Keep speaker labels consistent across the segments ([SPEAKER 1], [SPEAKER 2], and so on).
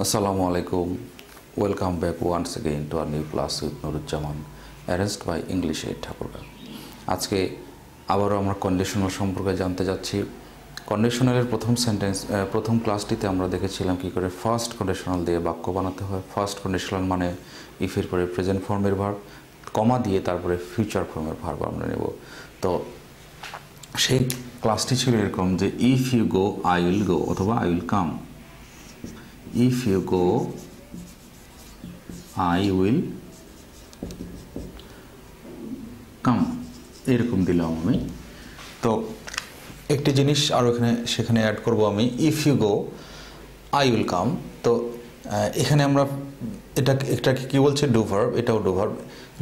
[SPEAKER 1] Assalamu alaikum. Welcome back once again to our new class with Nurujjaman, arranged by English Aid Thakurgaon আজকে আবারও আমরা conditional সম্পর্কে জানতে যাচ্ছি। কন্ডিশনালের প্রথম সেন্টেন্স প্রথম ক্লাসটিতে আমরা দেখেছিলাম কি করে ফার্স্ট কন্ডিশনাল দিয়ে বাক্য বানাতে হয়। ফার্স্ট কন্ডিশনাল মানে ইফের পরে প্রেজেন্ট ফর্মের ভার কমা দিয়ে তারপরে ফিউচার ফর্মের ভার আমরা নেব। তো সেই ক্লাসটি ছিল এরকম যে if you go I will go অথবা I will come if you go, I will come. এরকম দিলাম আমি। তো একটি জিনিস আরও এখানে, সেখানে অ্যাড করব আমি। If you go I will come তো এখানে আমরা এটা, এটাকে কী বলছে? ডু ভার্ব এটাও ডু ভার্ব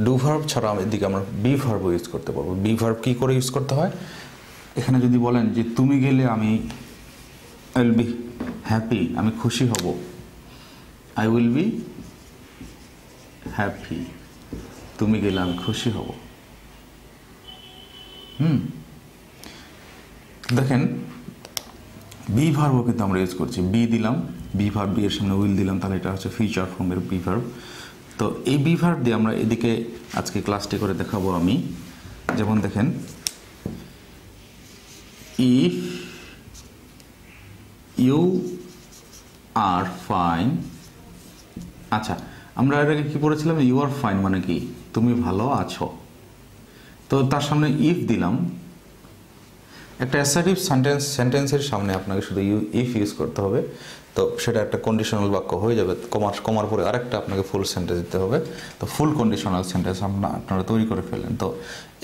[SPEAKER 1] ডু ভার্ব ছাড়া এদিকে আমরা বি ভার্ব ইউজ করতে পারব। বি ভার্ব কী করে ইউজ করতে হয়? এখানে যদি বলেন যে, তুমি গেলে আমি উইল বি হ্যাপি আমি খুশি হব। আই উইল বি হ্যাপি তুমি গেলে আমি খুশি হব। হুম। দেখেন বি ভার্বও কিন্তু আমরা ইউজ করছি। বি দিলাম বি ভার্ব বি এর সামনে উইল দিলাম, তাহলে এটা হচ্ছে ফিউচার ফর্মের বি ভার্ব তো এই বি ভার্ব দিয়ে আমরা এদিকে আজকে ক্লাসটি করে দেখাবো আমি। যেমন দেখেন ইফ ইউ আর ফাইন আচ্ছা আমরা এর আগে কী পড়েছিলাম? ইউ আর ফাইন মানে কি? তুমি ভালো আছো। তো তার সামনে ইফ দিলাম। একটা অ্যাসার্টিভ সেন্টেন্স সেন্টেন্সের সামনে আপনাকে শুধু ইউ ইফ ইউজ করতে হবে। তো সেটা একটা কন্ডিশনাল বাক্য হয়ে যাবে। কমার কমার পরে আরেকটা আপনাকে ফুল সেন্টেন্স দিতে হবে। তো ফুল কন্ডিশনাল সেন্টেন্স আপনার তৈরি করে ফেলেন তো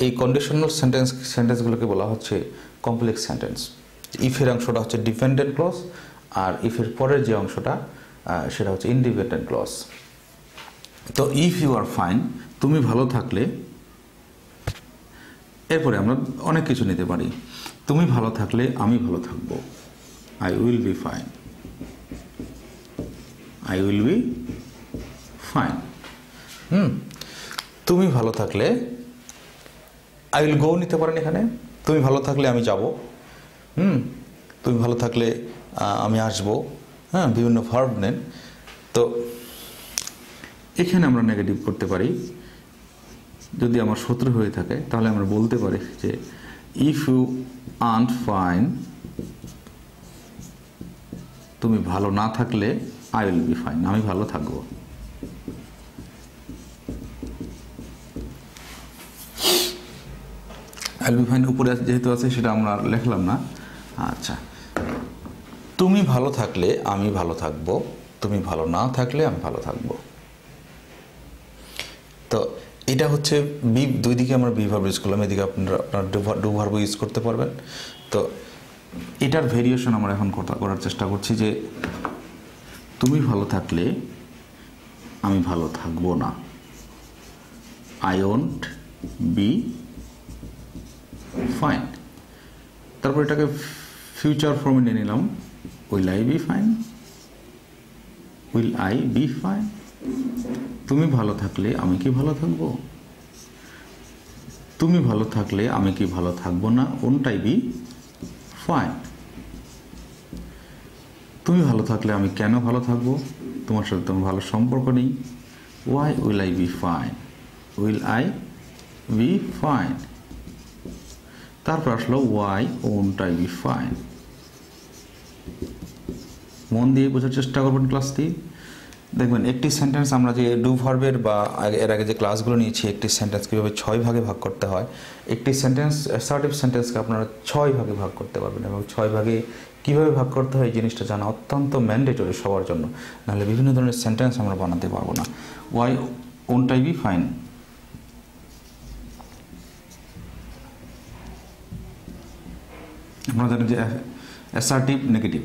[SPEAKER 1] এই কন্ডিশনাল সেন্টেন্স সেন্টেন্সগুলোকে বলা হচ্ছে কমপ্লেক্স সেন্টেন্স ইফের অংশটা হচ্ছে ডিপেন্ডেন্ট ক্লজ আর ইফের পরের যে অংশটা সেটা হচ্ছে ইন্ডিপেন্ডেন্ট ক্লস তো ইফ ইউ আর ফাইন তুমি ভালো থাকলে এরপরে আমরা অনেক কিছু নিতে পারি। তুমি ভালো থাকলে আমি ভালো থাকব। I will be fine I will be fine হুম, তুমি ভালো থাকলে আই উইল গো নিতে পারেন এখানে। তুমি ভালো থাকলে আমি যাব। হুম, তুমি ভালো থাকলে আমি আসব। হ্যাঁ বিভিন্ন ভার্ব নেন। তো এখানে আমরা নেগেটিভ করতে পারি। যদি আমার শত্রু হয়ে থাকে, তাহলে আমরা বলতে পারি যে ইফ ইউ আন্ট ফাইন তুমি ভালো না থাকলে আই উইল বি ফাইন আমি ভালো থাকব। আই উইল বি ফাইন উপরে যেহেতু আছে, সেটা আমরা লিখলাম না। আচ্ছা। তুমি ভালো থাকলে আমি ভালো থাকব, তুমি ভালো না থাকলে আমি ভালো থাকব। তো এটা হচ্ছে বি দুই দিকে আমরা বি ইউজ করলাম, এদিকে আপনারা, আপনার ডু ইউজ করতে পারবেন। তো এটার ভেরিয়েশন আমরা এখন করার চেষ্টা করছি যে তুমি ভালো থাকলে আমি ভালো থাকব না। আই ওন্ট বি ফাইন তারপর এটাকে ফিউচার ফর্মে নিয়ে নিলাম। Will I be fine will I be fine তুমি ভালো থাকলে আমি কি ভালো থাকব? তুমি ভালো থাকলে আমি কি ভালো থাকব না? ওনটাই বি ফাইন তুমি ভালো থাকলে আমি কেন ভালো থাকব? তোমার সাথে তোমার ভালো সম্পর্ক নেই। Why will I be fine will I be fine তারপর আসলো why won't I be fine মন দিয়ে বোঝার চেষ্টা করবেন ক্লাসটি দেখবেন, একটি সেন্টেন্স আমরা যে ডু ভার্বের বা এর আগে যে ক্লাসগুলো নিয়েছি, একটি সেন্টেন্স কীভাবে ছয় ভাগে ভাগ করতে হয়, একটি সেন্টেন্স অ্যাসার্টিভ সেন্টেন্সকে আপনারা ছয় ভাগে ভাগ করতে পারবেন এবং ছয় ভাগে কীভাবে ভাগ করতে হয় এই জিনিসটা জানা অত্যন্ত ম্যান্ডেটরি সবার জন্য। নাহলে বিভিন্ন ধরনের সেন্টেন্স আমরা বানাতে পারব না। ওয়াই ওনটাই বি ফাইন আপনারা জানেন যে অ্যাসার্টিভ নেগেটিভ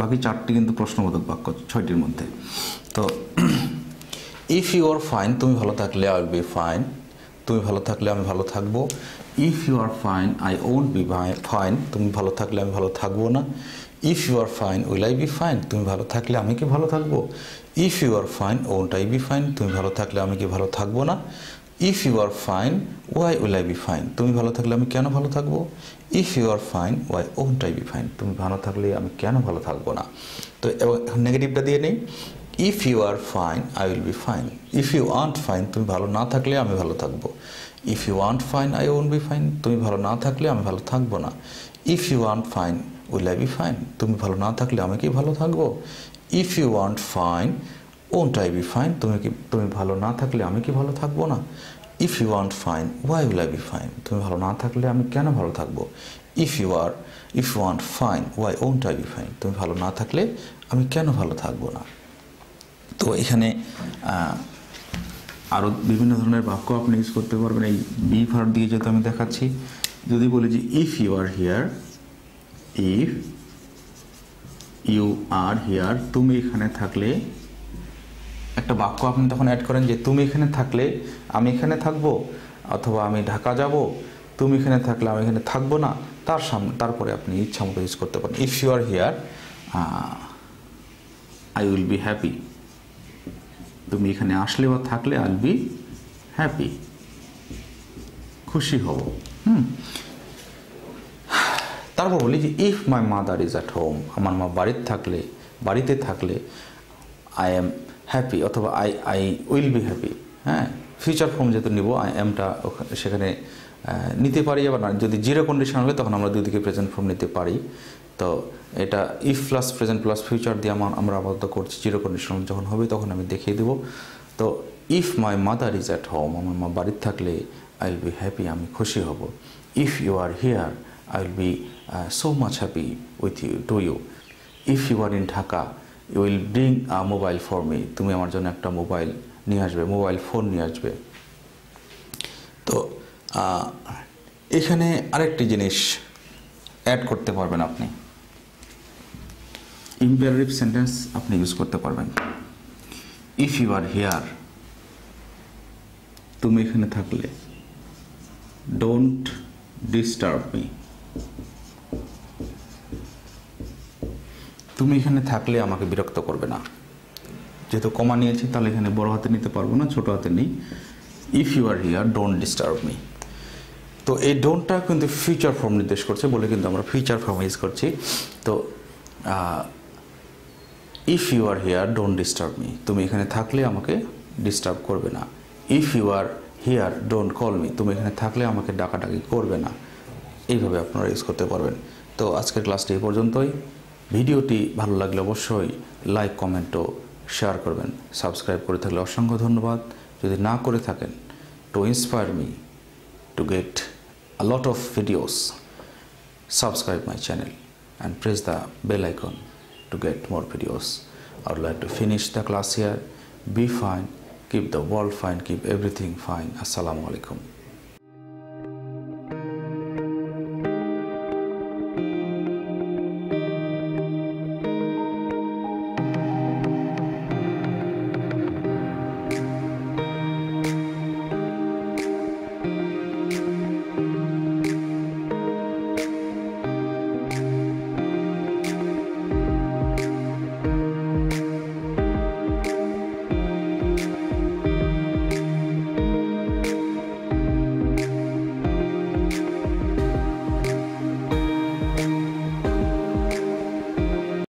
[SPEAKER 1] বাকি চারটি কিন্তু প্রশ্নবোধক বাক্য, ছয়টির মধ্যে। তো ইফ ইউ আর ফাইন তুমি ভালো থাকলে আই উইল বি ফাইন তুমি ভালো থাকলে আমি ভালো থাকব। If you are fine I won't be fine তুমি ভালো থাকলে আমি ভালো থাকব না। If you are fine will I be fine তুমি ভালো থাকলে আমি কি ভালো থাকব? If you are fine won't I be fine তুমি ভালো থাকলে আমি কি ভালো থাকব না? If you are fine why will I be fine তুমি ভালো থাকলে আমি কেন ভালো থাকব? If you are fine why won't I be fine তুমি ভালো থাকলে আমি কেন ভালো থাকব না? তো এবং নেগেটিভটা দিয়ে নেই। If you are fine I will be fine if you aren't fine তুমি ভালো না থাকলে আমি ভালো থাকব। If you aren't fine I won't be fine তুমি ভালো না থাকলে আমি ভালো থাকব না। If you aren't fine will I be fine তুমি ভালো না থাকলে আমি কি ভালো থাকব? If you aren't fine won't I be fine তুমি কি, তুমি ভালো না থাকলে আমি কি ভালো থাকব না? If you want fine why will I be fine তুমি ভালো না থাকলে আমি কেন ভালো থাকব? If you are if you aren't fine why won't I be fine তুমি ভালো না থাকলে আমি কেন ভালো থাকব না? তো এখানে আরও বিভিন্ন ধরনের বাক্য আপনি ইউজ করতে পারবেন। এই বি ভার দিয়ে যেহেতু আমি দেখাচ্ছি, যদি বলি যে if you are here if you are here তুমি এখানে থাকলে একটা বাক্য আপনি তখন অ্যাড করেন যে, তুমি এখানে থাকলে আমি এখানে থাকব অথবা আমি ঢাকা যাব, তুমি এখানে থাকলে আমি এখানে থাকব না। তার সামনে তারপরে আপনি ইচ্ছা মতো ইউজ করতে পারেন। If you are here I will be happy তুমি এখানে আসলে বা থাকলে আই বি হ্যাপি খুশি হব। হুম। তারপর বলি যে if my mother is at home আমার মা বাড়িতে থাকলে বাড়িতে থাকলে আই এম হ্যাপি অথবা I I will be happy হ্যাঁ? ফিউচার ফর্ম যেহেতু নিব আই এমটা সেখানে নিতে পারি আবার না। যদি জিরো কন্ডিশন হলে তখন আমরা দুদিকে প্রেজেন্ট ফর্ম নিতে পারি। তো এটা if plus present plus future দিয়ে আমার, আমরা আপাতত করছি জিরো কন্ডিশন যখন হবে তখন আমি দেখিয়ে দেবো। তো if my mother is at home আমার মা বাড়িতে থাকলে আই উইল বি হ্যাপি আমি খুশি হব। If you are here I will be so much happy with you to you if you are in Dhaka you will bring a mobile for me তুমি আমার জন্য একটা মোবাইল নিয়ে আসবে mobile phone নিয়ে আসবে। তো এখানে আরেকটি জিনিস অ্যাড করতে পারবেন আপনি। ইম্পারেটিভ সেন্টেন্স আপনি ইউজ করতে পারবেন। ইফ ইউ আর হিয়ার তুমি এখানে থাকলে ডোন্ট ডিস্টার্ব মি তুমি এখানে থাকলে আমাকে বিরক্ত করবে না। যেহেতু কমা নিয়েছি, তাহলে এখানে বড় হাতে নিতে পারব না, ছোট হাতে নেই। If you are here don't disturb me তো এই ডোনটা কিন্তু ফিউচার ফর্ম নির্দেশ করছে বলে কিন্তু আমরা ফিউচার ফর্ম ইউজ করছি। তো if you are here don't disturb me তুমি এখানে থাকলে আমাকে ডিস্টার্ব করবে না। If you are here don't call me তুমি এখানে থাকলে আমাকে ডাকাডাকি করবে না। এইভাবে আপনারা ইউজ করতে পারবেন। তো আজকের ক্লাসটি এই পর্যন্তই। ভিডিওটি ভালো লাগলে অবশ্যই লাইক, কমেন্ট ও শেয়ার করবেন। সাবস্ক্রাইব করে থাকলে অসংখ্য ধন্যবাদ। যদি না করে থাকেন to inspire me to get a lot of videos subscribe my channel and press the bell icon to get more videos R like to finish the class year be fine keep the world fine keep everything fine আসসালামু আলাইকুম